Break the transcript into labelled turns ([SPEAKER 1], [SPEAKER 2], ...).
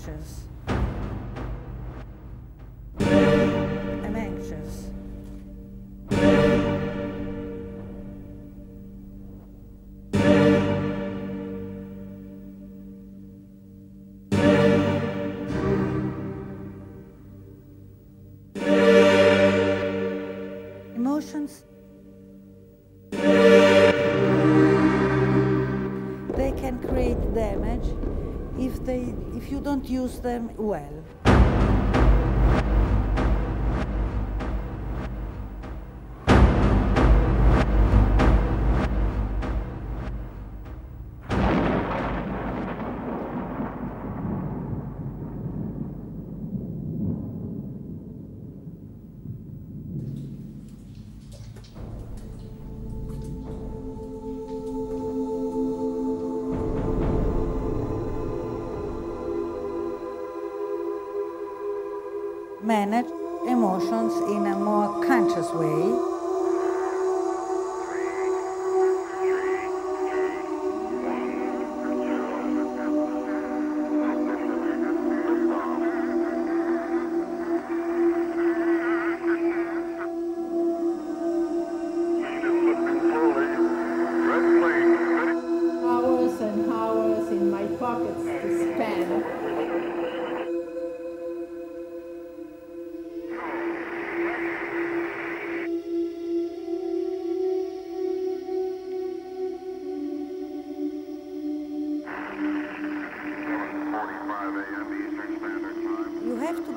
[SPEAKER 1] anxious. I'm anxious. Emotions they if you don't use them well. Manage emotions in a more conscious way You have to